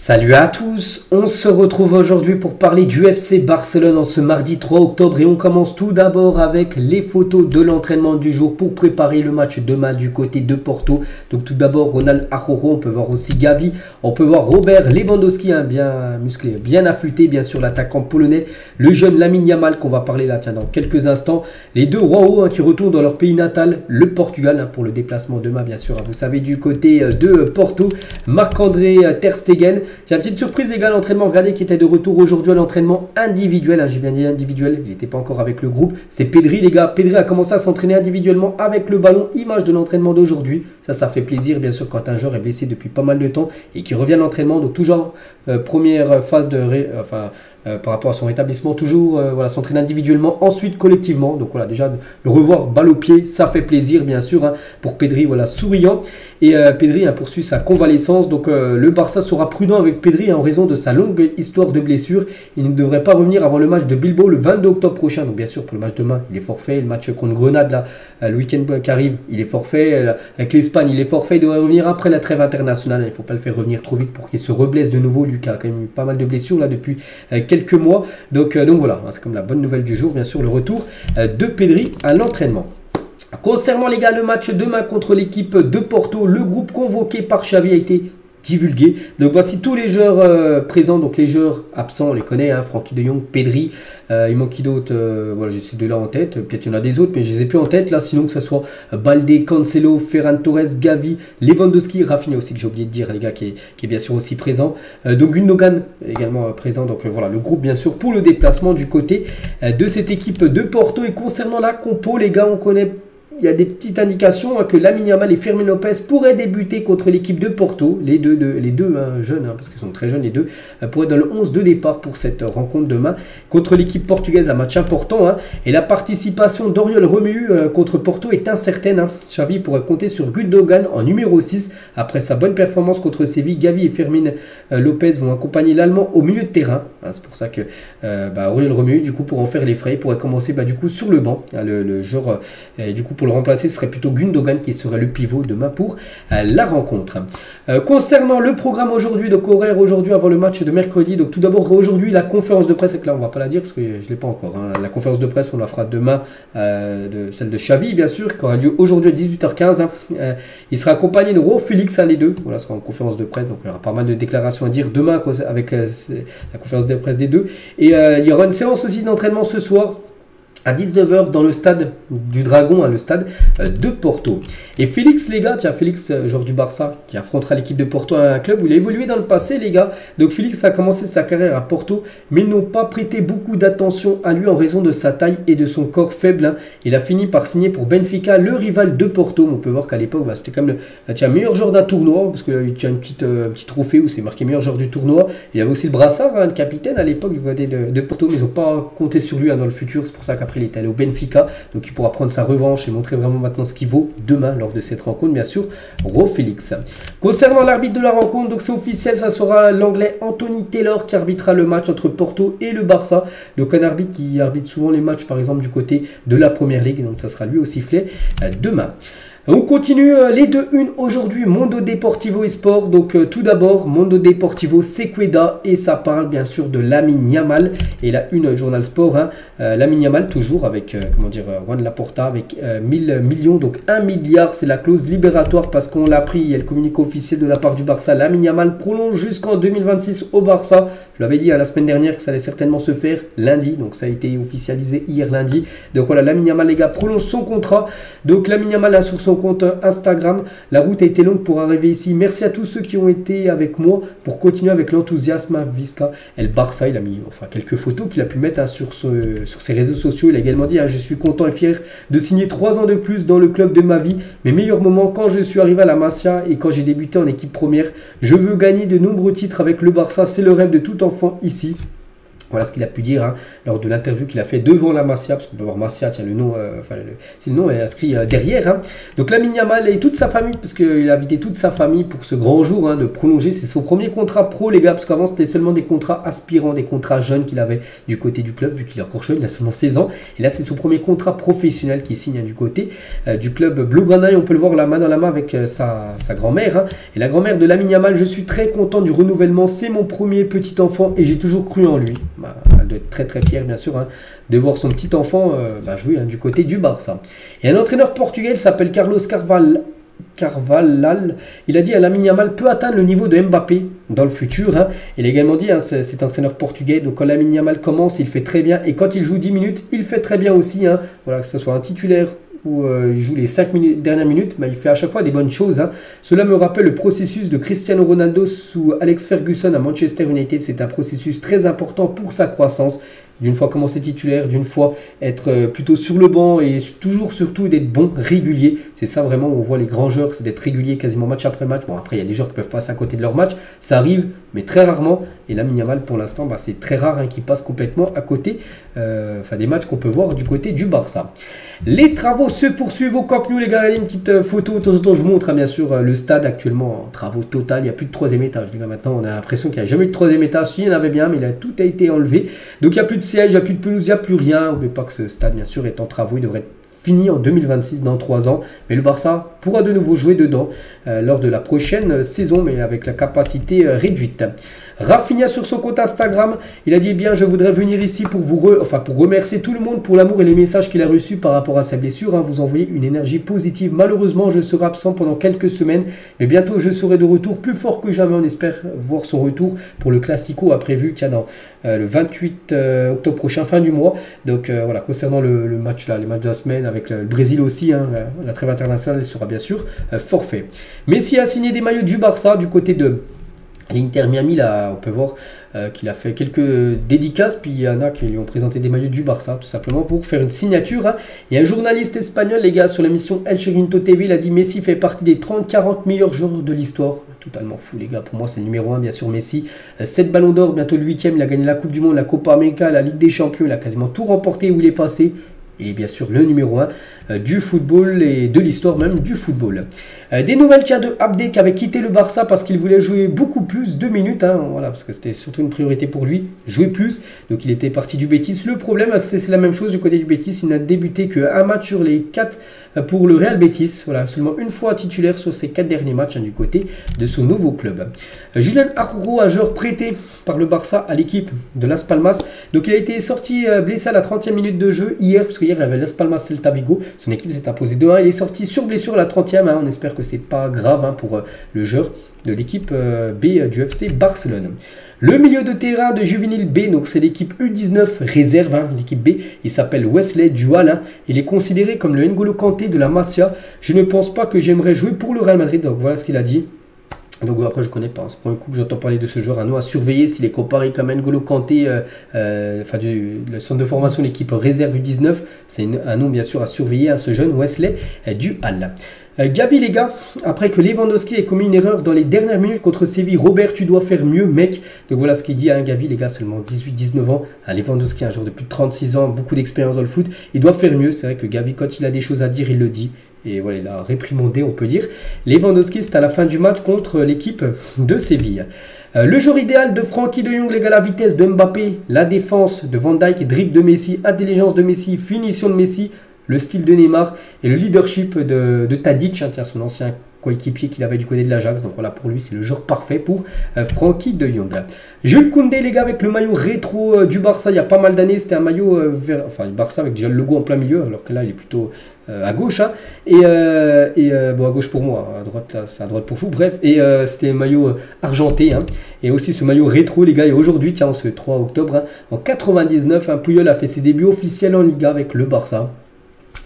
Salut à tous, on se retrouve aujourd'hui pour parler du FC Barcelone en ce mardi 3 octobre et on commence tout d'abord avec les photos de l'entraînement du jour pour préparer le match demain du côté de Porto. Donc tout d'abord Ronald Arrojo, on peut voir aussi Gavi, on peut voir Robert Lewandowski, hein, bien musclé, bien affûté, bien sûr l'attaquant polonais, le jeune Lamine Yamal qu'on va parler là tiens, dans quelques instants, les deux rois hein, qui retournent dans leur pays natal, le Portugal hein, pour le déplacement demain bien sûr. Vous savez du côté euh, de Porto, Marc-André euh, Ter Stegen Tiens, petite surprise les gars, l'entraînement, regardez qui était de retour aujourd'hui à l'entraînement individuel. Hein, j'ai bien dit individuel, il n'était pas encore avec le groupe. C'est Pedri les gars. Pedri a commencé à s'entraîner individuellement avec le ballon, image de l'entraînement d'aujourd'hui. Ça, ça fait plaisir bien sûr quand un joueur est blessé depuis pas mal de temps et qui revient à l'entraînement. Donc toujours euh, première phase de... enfin, euh, par rapport à son établissement, toujours euh, voilà, s'entraîner individuellement, ensuite collectivement. Donc voilà, déjà le revoir balle au pied, ça fait plaisir bien sûr hein, pour Pedri, voilà, souriant. Et euh, Pedri a poursuivi sa convalescence. Donc le Barça sera prudent avec Pedri en raison de sa longue histoire de blessure. Il ne devrait pas revenir avant le match de Bilbao le 22 octobre prochain. Donc bien sûr pour le match demain, il est forfait. Le match contre Grenade là, le week-end qui arrive, il est forfait. Avec l'Espagne, il est forfait. Il devrait revenir après la trêve internationale. Il ne faut pas le faire revenir trop vite pour qu'il se reblesse de nouveau. Qui a quand même eu pas mal de blessures là depuis quelques mois. Donc, euh, donc voilà, c'est comme la bonne nouvelle du jour, bien sûr, le retour euh, de Pedri à l'entraînement. Concernant les gars, le match demain contre l'équipe de Porto, le groupe convoqué par Xavi a été Donc voici tous les joueurs euh, présents, donc les joueurs absents, on les connaît, hein, Francky de Jong, Pedri, euh, il manque qui d'autre euh, Voilà, j'ai ces deux-là en tête, peut-être il y en a des autres, mais je les ai plus en tête là, sinon que ce soit Balde, Cancelo, Ferran Torres, Gavi, Lewandowski, Rafinha aussi que j'ai oublié de dire les gars, qui est, bien sûr aussi présent. donc Gundogan également présent, donc voilà, le groupe bien sûr pour le déplacement du côté de cette équipe de Porto. Et concernant la compo, les gars, on connaît il y a des petites indications hein, que Lamine Yamal et Fermin Lopez pourraient débuter contre l'équipe de Porto, les deux, les deux hein, jeunes, hein, parce qu'ils sont très jeunes les deux, euh, pourraient être dans le 11 de départ pour cette rencontre demain contre l'équipe portugaise, un match important. et la participation d'Oriol Romu euh, contre Porto est incertaine. Xavi pourrait compter sur Gundogan en numéro 6 après sa bonne performance contre Séville. Gavi et Fermin euh, Lopez vont accompagner l'Allemand au milieu de terrain. C'est pour ça que bah, Oriol Romu, du coup, pour en faire les frais, pourrait commencer bah, du coup sur le banc, le, le genre, du coup pour remplacer, ce serait plutôt Gundogan qui serait le pivot demain pour euh, la rencontre. Euh, concernant le programme aujourd'hui, donc horaire aujourd'hui avant le match de mercredi, donc tout d'abord aujourd'hui la conférence de presse, et que là on va pas la dire parce que je ne l'ai pas encore. Hein. La conférence de presse on la fera demain, euh, celle de Xavi bien sûr, qui aura lieu aujourd'hui à 18h15. Hein. il sera accompagné de Ro Félix, un des deux. Voilà, ce sera en conférence de presse, donc il y aura pas mal de déclarations à dire demain avec la conférence de presse des deux. Et il y aura une séance aussi d'entraînement ce soir à 19h dans le stade du Dragon, hein, le stade euh, de Porto. Et Félix, les gars, tiens, Félix, euh, joueur du Barça, qui affrontera l'équipe de Porto un club où il a évolué dans le passé, les gars. Donc Félix a commencé sa carrière à Porto, mais ils n'ont pas prêté beaucoup d'attention à lui en raison de sa taille et de son corps faible. Hein. Il a fini par signer pour Benfica, le rival de Porto. On peut voir qu'à l'époque, bah, c'était quand même le tiens, meilleur joueur d'un tournoi, parce qu'il y a une petite, euh, un petit trophée où c'est marqué meilleur joueur du tournoi. Il y avait aussi le brassard, hein, le capitaine à l'époque du côté de, Porto, mais ils n'ont pas compté sur lui dans le futur. C'est pour ça qu'après il est allé au Benfica, donc il pourra prendre sa revanche et montrer vraiment maintenant ce qu'il vaut demain lors de cette rencontre, bien sûr, Ro Félix. Concernant l'arbitre de la rencontre, donc c'est officiel, ça sera l'anglais Anthony Taylor qui arbitrera le match entre Porto et le Barça. Donc un arbitre qui arbitre souvent les matchs, par exemple, du côté de la Première Ligue, donc ça sera lui au sifflet euh, demain. On continue euh, les deux une aujourd'hui, Mondo Deportivo et Sport. Donc euh, tout d'abord, Mondo Deportivo Sequeda et ça parle bien sûr de Lamine Yamal et la une Journal Sport. Hein, euh, toujours avec comment dire Juan Laporta avec 1000 millions, donc 1 milliard, c'est la clause libératoire parce qu'on l'a pris, il y a le communiqué officiel de la part du Barça. Lamine Yamal prolonge jusqu'en 2026 au Barça. Je l'avais dit à hein, la semaine dernière que ça allait certainement se faire lundi, donc ça a été officialisé hier lundi. Donc voilà, Lamine Yamal les gars prolonge son contrat. Donc Lamine Yamal a sur son compte Instagram. La route a été longue pour arriver ici. Merci à tous ceux qui ont été avec moi pour continuer avec l'enthousiasme à Visca. El Barça, il a mis enfin quelques photos qu'il a pu mettre hein, sur, ses réseaux sociaux. Il a également dit hein, Je suis content et fier de signer trois ans de plus dans le club de ma vie. Mes meilleurs moments quand je suis arrivé à la Masia et quand j'ai débuté en équipe première. Je veux gagner de nombreux titres avec le Barça. C'est le rêve de tout enfant ici. Voilà ce qu'il a pu dire hein, lors de l'interview qu'il a fait devant la Masia, parce qu'on peut voir Masia, tiens, le nom, euh, enfin, le, nom est inscrit euh, derrière. Hein. Donc la Yamal et toute sa famille, parce qu'il a invité toute sa famille pour ce grand jour hein, de prolonger. C'est son premier contrat pro, les gars, parce qu'avant c'était seulement des contrats aspirants, des contrats jeunes qu'il avait du côté du club, vu qu'il est encore jeune, il a seulement 16 ans. Et là, c'est son premier contrat professionnel qu'il signe du côté euh, du club Blaugrana. Et on peut le voir la main dans la main avec sa, grand-mère. Et la grand-mère de la Yamal, je suis très content du renouvellement. C'est mon premier petit enfant et j'ai toujours cru en lui. Être très très fière bien sûr hein, de voir son petit enfant euh, bah, jouer hein, du côté du Barça. Et un entraîneur portugais s'appelle Carlos Carval, Carvalhal, il a dit à Lamine Yamal peut atteindre le niveau de Mbappé dans le futur. Hein. Il a également dit, c'est un entraîneur portugais, donc quand Lamine commence, il fait très bien. Et quand il joue 10 minutes, il fait très bien aussi. Voilà, que ce soit un titulaire où euh, il joue les 5 minutes, dernières minutes, mais il fait à chaque fois des bonnes choses. Hein. Cela me rappelle le processus de Cristiano Ronaldo sous Alex Ferguson à Manchester United. C'est un processus très important pour sa croissance d'une fois commencer titulaire, d'une fois être euh, plutôt sur le banc et toujours surtout d'être bon, régulier. C'est ça vraiment où on voit les grands joueurs, c'est d'être régulier quasiment match après match. Bon après il y a des joueurs qui peuvent passer à côté de leur match, ça arrive, mais très rarement. Et là Minimal pour l'instant, bah, c'est très rare hein, qu'il passe complètement à côté, euh, des matchs qu'on peut voir du côté du Barça. Les travaux se poursuivent au Camp Nou les gars, une petite euh, photo de temps en temps je vous montre hein, bien sûr le stade actuellement en travaux total, il n'y a plus de troisième étage les gars maintenant on a l'impression qu'il n'y a jamais eu de troisième étage, si il y en avait bien mais là, tout a été enlevé. Donc il n'y a plus de siège, il n'y a plus de pelouse, il n'y a plus rien. N'oubliez pas que ce stade, bien sûr, est en travaux. Il devrait être fini en 2026, dans 3 ans. Mais le Barça pourra de nouveau jouer dedans euh, lors de la prochaine saison, mais avec la capacité euh, réduite. Rafinha sur son compte Instagram, il a dit eh bien je voudrais venir ici pour vous enfin, pour remercier tout le monde pour l'amour et les messages qu'il a reçus par rapport à sa blessure. Hein. Vous envoyez une énergie positive. Malheureusement, je serai absent pendant quelques semaines, mais bientôt je serai de retour plus fort que jamais. On espère voir son retour pour le Classico a prévu qu'il y a dans le 28 euh, octobre prochain, fin du mois. Donc euh, voilà, concernant le, match là, les matchs de la semaine avec le, Brésil aussi, hein, la, trêve internationale sera bien sûr euh, forfait. Messi a signé des maillots du Barça du côté de L'Inter Miami, là, on peut voir euh, qu'il a fait quelques dédicaces, puis il y en a qui lui ont présenté des maillots du Barça, tout simplement pour faire une signature. Hein. Et un journaliste espagnol, les gars, sur l'émission El Chirinto TV, il a dit Messi fait partie des 30-40 meilleurs joueurs de l'histoire. Totalement fou, les gars. Pour moi, c'est le numéro 1, bien sûr, Messi. 7 euh, ballons d'or, bientôt le 8 Il a gagné la Coupe du Monde, la Copa América, la Ligue des Champions. Il a quasiment tout remporté où il est passé. Il est bien sûr le numéro 1 euh, du football et de l'histoire même du football. Euh, des nouvelles cas de Abdé qui avait quitté le Barça parce qu'il voulait jouer beaucoup plus, deux minutes, hein, voilà, parce que c'était surtout une priorité pour lui, jouer plus. Donc il était parti du Betis. Le problème, c'est la même chose du côté du Betis. Il n'a débuté qu'un match sur les quatre euh, pour le Real Betis. Voilà, seulement une fois titulaire sur ses quatre derniers matchs hein, du côté de son nouveau club. Julien Arroyo, un joueur prêté par le Barça à l'équipe de Las Palmas. Donc il a été sorti blessé à la 30e minute de jeu hier, parce qu'hier il y avait Las Palmas Celta Vigo. Son équipe s'est imposée 2-1. Il est sorti sur blessure à la 30e. Hein. On espère que c'est pas grave hein, pour euh, le joueur de l'équipe euh, B du FC Barcelone. Le milieu de terrain de Juvenile B, donc c'est l'équipe U19 réserve, hein, l'équipe B, il s'appelle Wesley Dual. il est considéré comme le N'Golo Kanté de la Masia. Je ne pense pas que j'aimerais jouer pour le Real Madrid. Donc voilà ce qu'il a dit. Donc après je connais pas, c'est pour un coup que j'entends parler de ce joueur, un nom à surveiller s'il est comparé comme N'Golo Kanté, euh, euh, enfin du le centre de formation l'équipe réserve du 19, c'est un nom bien sûr à surveiller à ce jeune Wesley du Hall. Gabi les gars, après que Lewandowski ait commis une erreur dans les dernières minutes contre Séville, Robert tu dois faire mieux mec. Donc voilà ce qu'il dit à hein, Gabi les gars, seulement 18-19 ans, Lewandowski un joueur de plus de 36 ans, beaucoup d'expérience dans le foot, il doit faire mieux, c'est vrai que Gabi quand il a des choses à dire il le dit. Et voilà, il a réprimandé, on peut dire. Lewandowski, c'est à la fin du match contre l'équipe de Séville. Euh, le jour idéal de Frankie de Jong, les gars, la vitesse de Mbappé, la défense de Van Dijk, dribble de Messi, intelligence de Messi, finition de Messi, le style de Neymar et le leadership de, Tadic, hein, son ancien coéquipier qu'il avait du côté de l'Ajax. Donc voilà, pour lui, c'est le joueur parfait pour euh, de Jong. Jules Koundé, les gars, avec le maillot rétro euh, du Barça, il y a pas mal d'années, c'était un maillot, euh, enfin, le Barça avec déjà le logo en plein milieu, alors que là, il est plutôt à gauche. Hein. et, bon, à gauche pour moi, à droite, c'est à droite pour vous. Bref, et c'était un maillot argenté. Hein. et aussi ce maillot rétro, les gars, et aujourd'hui, tiens, ce 3 octobre, hein, en 99, un Puyol a fait ses débuts officiels en Liga avec le Barça.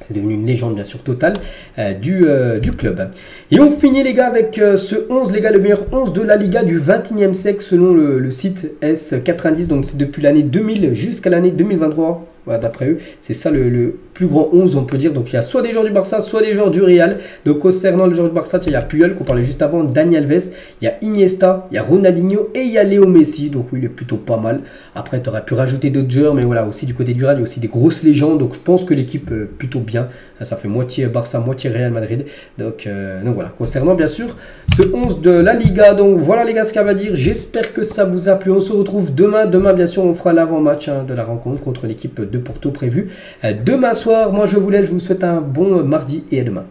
C'est devenu une légende bien sûr totale euh, du, euh, du, club. Et on finit les gars avec euh, ce 11, les gars, le meilleur 11 de la Liga du 21e siècle selon le, le site S90. Donc c'est depuis l'année 2000 jusqu'à l'année 2023 Voilà, d'après eux, c'est ça le, plus grand 11, on peut dire. Donc il y a soit des joueurs du Barça, soit des joueurs du Real. Donc concernant le joueur du Barça, il y a Puyol qu'on parlait juste avant, Daniel Alves, il y a Iniesta, il y a Ronaldinho et il y a Léo Messi. Donc oui, il est plutôt pas mal. Après, tu aurais pu rajouter d'autres joueurs, mais voilà, aussi du côté du Real, il y a aussi des grosses légendes. Donc je pense que l'équipe est plutôt bien. Ça fait moitié Barça, moitié Real Madrid. Donc, euh, donc voilà, concernant bien sûr ce 11 de la Liga. Donc voilà les gars ce qu'elle va dire. J'espère que ça vous a plu. On se retrouve demain. Demain, bien sûr, on fera l'avant-match hein, de la rencontre contre l'équipe de Porto prévue euh, demain soir. Moi, je vous laisse. Je vous souhaite un bon mardi et à demain.